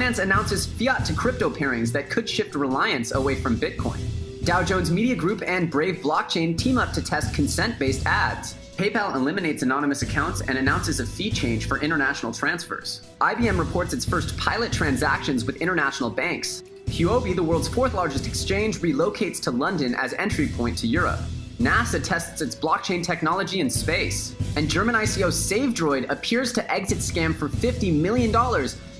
Binance announces fiat to crypto pairings that could shift reliance away from Bitcoin. Dow Jones Media Group and Brave Blockchain team up to test consent based ads. PayPal eliminates anonymous accounts and announces a fee change for international transfers. IBM reports its first pilot transactions with international banks. Huobi, the world's fourth largest exchange, relocates to London as entry point to Europe. NASA tests its blockchain technology in space. And German ICO SaveDroid appears to exit scam for $50 million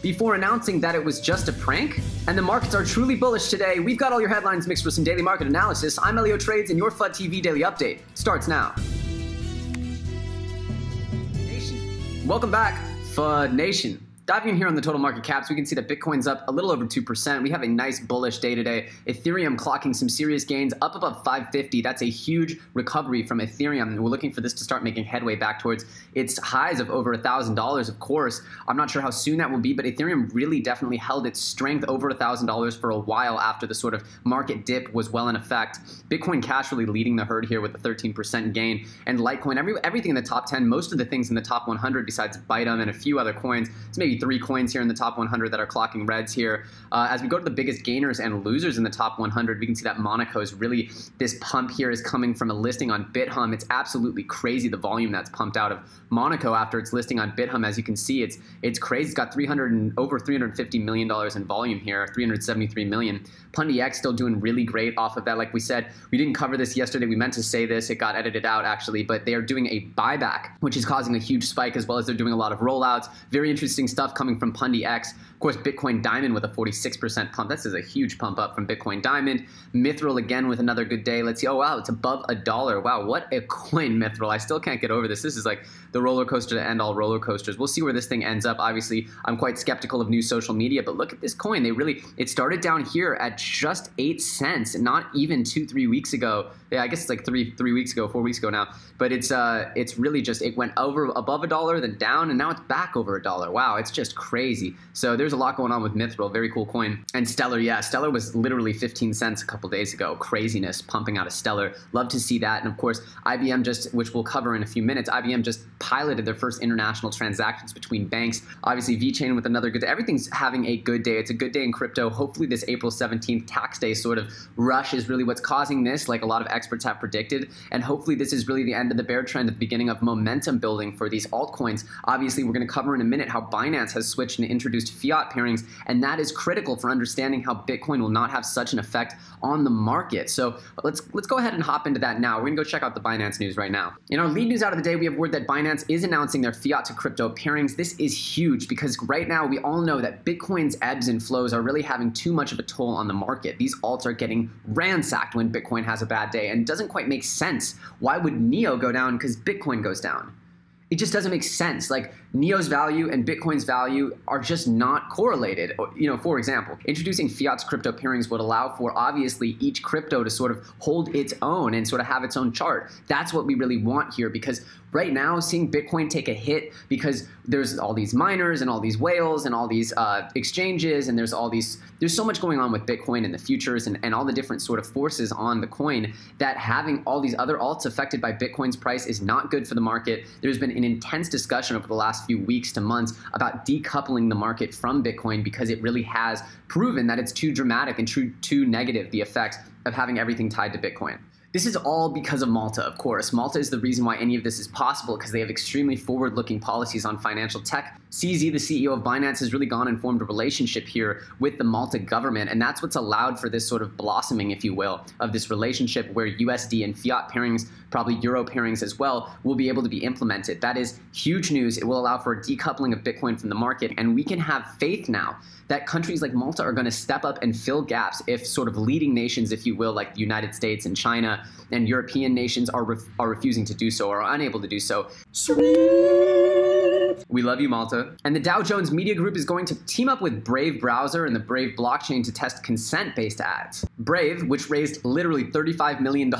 before announcing that it was just a prank. And the markets are truly bullish today. We've got all your headlines mixed with some daily market analysis. I'm Ellio Trades, and your FUD TV daily update starts now. Welcome back, FUD Nation. Diving in here on the total market caps, we can see that Bitcoin's up a little over 2%. We have a nice bullish day today. Ethereum clocking some serious gains up above 550. That's a huge recovery from Ethereum. We're looking for this to start making headway back towards its highs of over $1,000, of course. I'm not sure how soon that will be, but Ethereum really definitely held its strength over $1,000 for a while after the sort of market dip was well in effect. Bitcoin Cash really leading the herd here with a 13% gain. And Litecoin, every, everything in the top 10, most of the things in the top 100 besides Bytom and a few other coins, it's maybe three coins here in the top 100 that are clocking reds here. Uh, as we go to the biggest gainers and losers in the top 100, we can see that Monaco is really, this pump here is coming from a listing on Bithumb. It's absolutely crazy the volume that's pumped out of Monaco after its listing on Bithumb. As you can see, it's it's crazy. It's got 300 and over 350 million dollars in volume here, 373 million. Pundi X still doing really great off of that. Like we said, we didn't cover this yesterday. We meant to say this. It got edited out actually, but they are doing a buyback, which is causing a huge spike as well as they're doing a lot of rollouts. Very interesting stuff coming from Pundi X. Of course, Bitcoin Diamond with a 46% pump. This is a huge pump up from Bitcoin Diamond. Mithril again with another good day. Let's see. Oh, wow, it's above a dollar. Wow, what a coin, Mithril. I still can't get over this. This is like the roller coaster to end all roller coasters. We'll see where this thing ends up. Obviously, I'm quite skeptical of new social media, but look at this coin. They really, it started down here at just eight cents, not even two, three weeks ago. Yeah, I guess it's like three, three weeks ago, four weeks ago now. But it's, uh, it's really just, it went over above a dollar, then down, and now it's back over a dollar. Wow, it's just crazy. So there's a lot going on with Mithril. Very cool coin. And Stellar, yeah, Stellar was literally 15 cents a couple days ago. Craziness pumping out of Stellar. Love to see that. And of course, IBM just, which we'll cover in a few minutes, IBM just piloted their first international transactions between banks. Obviously, VeChain with another good day. Everything's having a good day. It's a good day in crypto. Hopefully, this April 17th tax day sort of rush is really what's causing this, like a lot of experts have predicted. And hopefully, this is really the end of the bear trend the beginning of momentum building for these altcoins. Obviously, we're going to cover in a minute how Binance has switched and introduced fiat pairings, and that is critical for understanding how Bitcoin will not have such an effect on the market. So let's let's go ahead and hop into that now. We're to go check out the Binance news right now. In our lead news out of the day, we have word that Binance is announcing their fiat to crypto pairings. This is huge because right now we all know that Bitcoin's ebbs and flows are really having too much of a toll on the market. These alts are getting ransacked when Bitcoin has a bad day and doesn't quite make sense. Why would NEO go down because Bitcoin goes down? It just doesn't make sense. Like Neo's value and Bitcoin's value are just not correlated. Oh, you know, for example, introducing fiat's crypto pairings would allow for obviously each crypto to sort of hold its own and sort of have its own chart. That's what we really want here because right now seeing Bitcoin take a hit because there's all these miners and all these whales and all these uh, exchanges and there's all these there's so much going on with Bitcoin and the futures and, and all the different sort of forces on the coin that having all these other alts affected by Bitcoin's price is not good for the market. There's been an intense discussion over the last few weeks to months about decoupling the market from Bitcoin because it really has proven that it's too dramatic and too, too negative, the effect of having everything tied to Bitcoin. This is all because of Malta, of course. Malta is the reason why any of this is possible because they have extremely forward looking policies on financial tech. CZ, the CEO of Binance, has really gone and formed a relationship here with the Malta government, and that's what's allowed for this sort of blossoming, if you will, of this relationship where USD and fiat pairings, probably euro pairings as well, will be able to be implemented. That is huge news. It will allow for a decoupling of Bitcoin from the market, and we can have faith now that countries like Malta are going to step up and fill gaps if sort of leading nations, if you will, like the United States and And European nations are, ref are refusing to do so or are unable to do so. Sweet. We love you, Malta. And the Dow Jones Media Group is going to team up with Brave Browser and the Brave blockchain to test consent based ads. Brave, which raised literally $35 million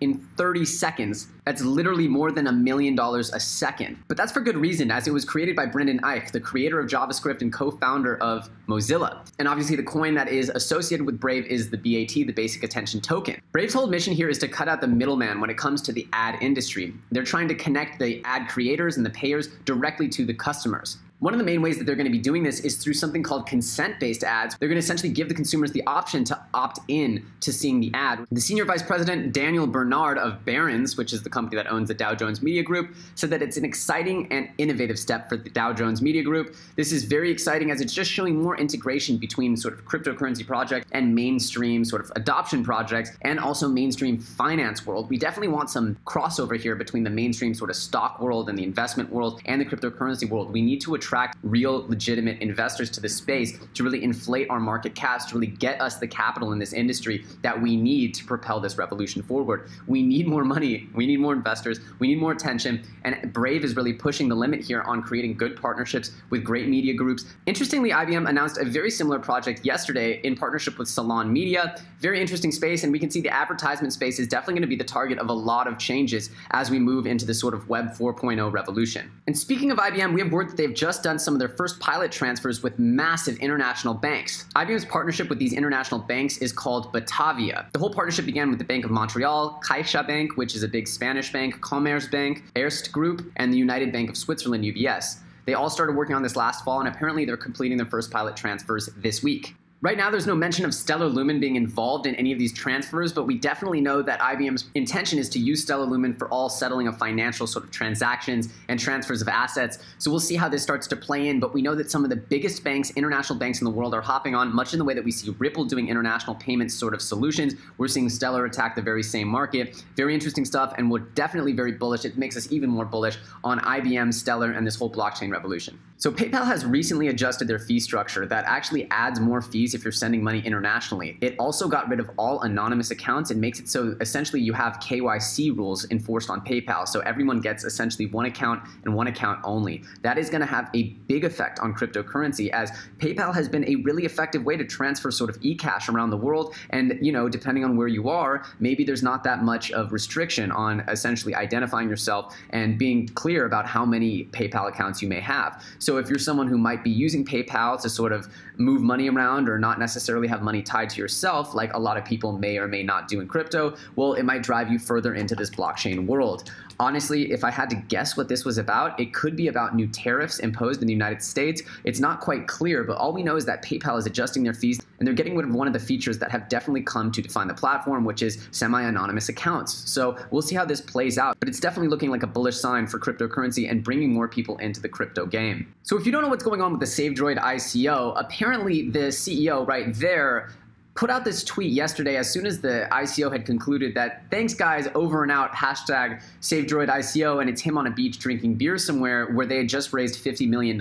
in 30 seconds. That's literally more than a million dollars a second. But that's for good reason, as it was created by Brendan Eich, the creator of JavaScript and co founder of Mozilla. And obviously, the coin that is associated with Brave is the BAT, the Basic Attention Token. Brave's whole mission here is to cut out the middleman when it comes to the ad industry. They're trying to connect the ad creators and the payers directly to the customers. One of the main ways that they're going to be doing this is through something called consent based ads. They're going to essentially give the consumers the option to opt in to seeing the ad. The senior vice president, Daniel Bernard of Barron's, which is the company that owns the Dow Jones Media Group, said that it's an exciting and innovative step for the Dow Jones Media Group. This is very exciting as it's just showing more integration between sort of cryptocurrency projects and mainstream sort of adoption projects and also mainstream finance world. We definitely want some crossover here between the mainstream sort of stock world and the investment world and the cryptocurrency world. We need to real legitimate investors to the space to really inflate our market caps, to really get us the capital in this industry that we need to propel this revolution forward. We need more money, we need more investors, we need more attention, and Brave is really pushing the limit here on creating good partnerships with great media groups. Interestingly, IBM announced a very similar project yesterday in partnership with Salon Media. Very interesting space, and we can see the advertisement space is definitely going to be the target of a lot of changes as we move into this sort of Web 4.0 revolution. And speaking of IBM, we have word that they've just done some of their first pilot transfers with massive international banks. IBM's partnership with these international banks is called Batavia. The whole partnership began with the Bank of Montreal, CaixaBank, which is a big Spanish bank, Commerzbank, Erste Group, and the United Bank of Switzerland, UBS. They all started working on this last fall, and apparently they're completing their first pilot transfers this week. Right now, there's no mention of Stellar Lumen being involved in any of these transfers, but we definitely know that IBM's intention is to use Stellar Lumen for all settling of financial sort of transactions and transfers of assets. So we'll see how this starts to play in, but we know that some of the biggest banks, international banks in the world, are hopping on, much in the way that we see Ripple doing international payments sort of solutions. We're seeing Stellar attack the very same market. Very interesting stuff, and we're definitely very bullish. It makes us even more bullish on IBM, Stellar, and this whole blockchain revolution. So PayPal has recently adjusted their fee structure that actually adds more fees if you're sending money internationally. It also got rid of all anonymous accounts and makes it so essentially you have KYC rules enforced on PayPal. So everyone gets essentially one account and one account only. That is going to have a big effect on cryptocurrency as PayPal has been a really effective way to transfer sort of e-cash around the world. And, you know, depending on where you are, maybe there's not that much of restriction on essentially identifying yourself and being clear about how many PayPal accounts you may have. So if you're someone who might be using PayPal to sort of move money around or not necessarily have money tied to yourself, like a lot of people may or may not do in crypto, well, it might drive you further into this blockchain world. Honestly, if I had to guess what this was about, it could be about new tariffs imposed in the United States. It's not quite clear, but all we know is that PayPal is adjusting their fees and they're getting rid of one of the features that have definitely come to define the platform, which is semi anonymous accounts. So we'll see how this plays out, but it's definitely looking like a bullish sign for cryptocurrency and bringing more people into the crypto game. So if you don't know what's going on with the SaveDroid ICO, apparently the CEO right there put out this tweet yesterday as soon as the ICO had concluded that thanks guys over and out hashtag SaveDroid ICO and it's him on a beach drinking beer somewhere where they had just raised $50 million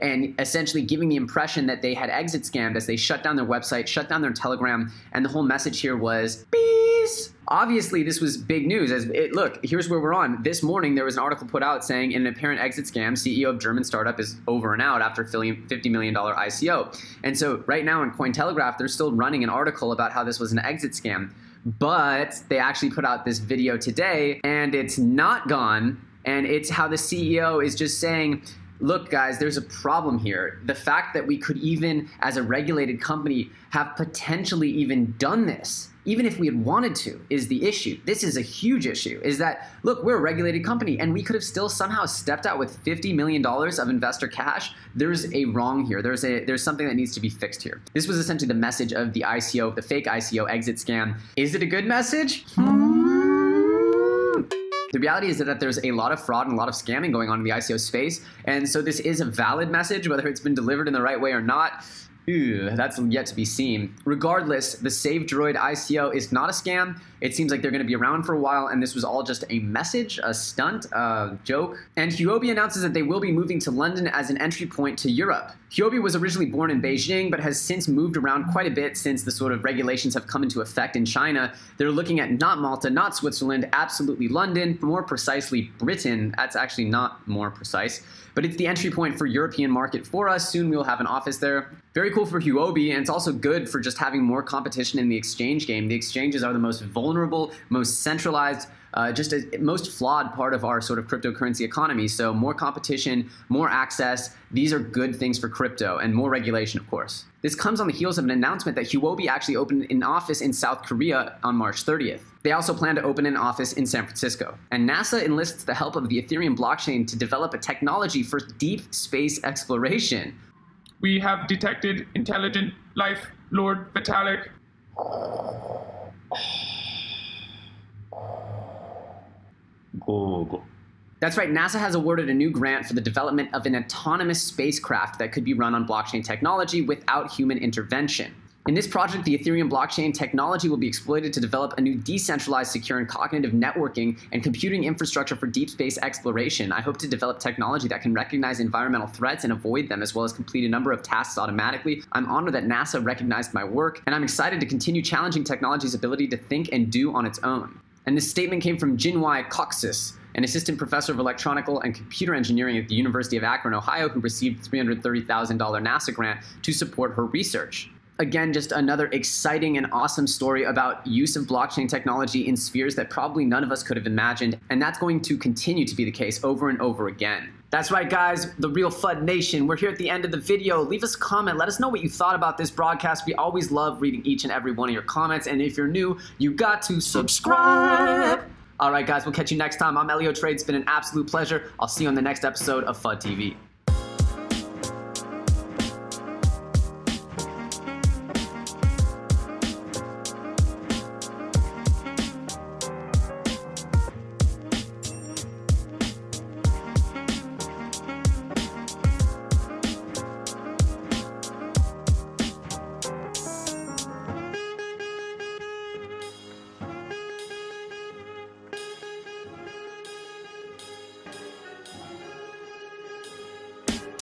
and essentially giving the impression that they had exit scammed as they shut down their website, shut down their telegram, and the whole message here was peace. Obviously, this was big news. As it, look, here's where we're on. This morning, there was an article put out saying, in an apparent exit scam, CEO of German startup is over and out after filling $50 million ICO. And so, right now in Cointelegraph, they're still running an article about how this was an exit scam. But they actually put out this video today, and it's not gone. And it's how the CEO is just saying, look, guys, there's a problem here. The fact that we could even, as a regulated company, have potentially even done this, even if we had wanted to, is the issue. This is a huge issue. Is that, look, we're a regulated company and we could have still somehow stepped out with $50 million of investor cash. There's a wrong here. There's, a, there's something that needs to be fixed here. This was essentially the message of the ICO, the fake ICO exit scam. Is it a good message? Hmm. The reality is that there's a lot of fraud and a lot of scamming going on in the ICO space. And so this is a valid message, whether it's been delivered in the right way or not. Ew, that's yet to be seen. Regardless, the Save Droid ICO is not a scam. It seems like they're going to be around for a while, and this was all just a message, a stunt, a joke. And Huobi announces that they will be moving to London as an entry point to Europe. Huobi was originally born in Beijing, but has since moved around quite a bit since the sort of regulations have come into effect in China. They're looking at not Malta, not Switzerland, absolutely London, more precisely Britain. That's actually not more precise but it's the entry point for European market for us. Soon we will have an office there. Very cool for Huobi, and it's also good for just having more competition in the exchange game. The exchanges are the most vulnerable, most centralized, uh, just a most flawed part of our sort of cryptocurrency economy. So more competition, more access. These are good things for crypto, and more regulation, of course. This comes on the heels of an announcement that Huobi actually opened an office in South Korea on March 30th. They also plan to open an office in San Francisco. And NASA enlists the help of the Ethereum blockchain to develop a technology for deep space exploration. We have detected intelligent life, Lord Vitalik. That's right, NASA has awarded a new grant for the development of an autonomous spacecraft that could be run on blockchain technology without human intervention. In this project, the Ethereum blockchain technology will be exploited to develop a new decentralized, secure, and cognitive networking and computing infrastructure for deep space exploration. I hope to develop technology that can recognize environmental threats and avoid them, as well as complete a number of tasks automatically. I'm honored that NASA recognized my work, and I'm excited to continue challenging technology's ability to think and do on its own. And this statement came from Jinwei Kocsis, an assistant professor of electronical and computer engineering at the University of Akron, Ohio, who received $330,000 NASA grant to support her research again, just another exciting and awesome story about use of blockchain technology in spheres that probably none of us could have imagined. And that's going to continue to be the case over and over again. That's right, guys, the real FUD Nation. We're here at the end of the video. Leave us a comment. Let us know what you thought about this broadcast. We always love reading each and every one of your comments. And if you're new, you got to subscribe. All right, guys, we'll catch you next time. I'm Ellio Trade. It's been an absolute pleasure. I'll see you on the next episode of FUD TV.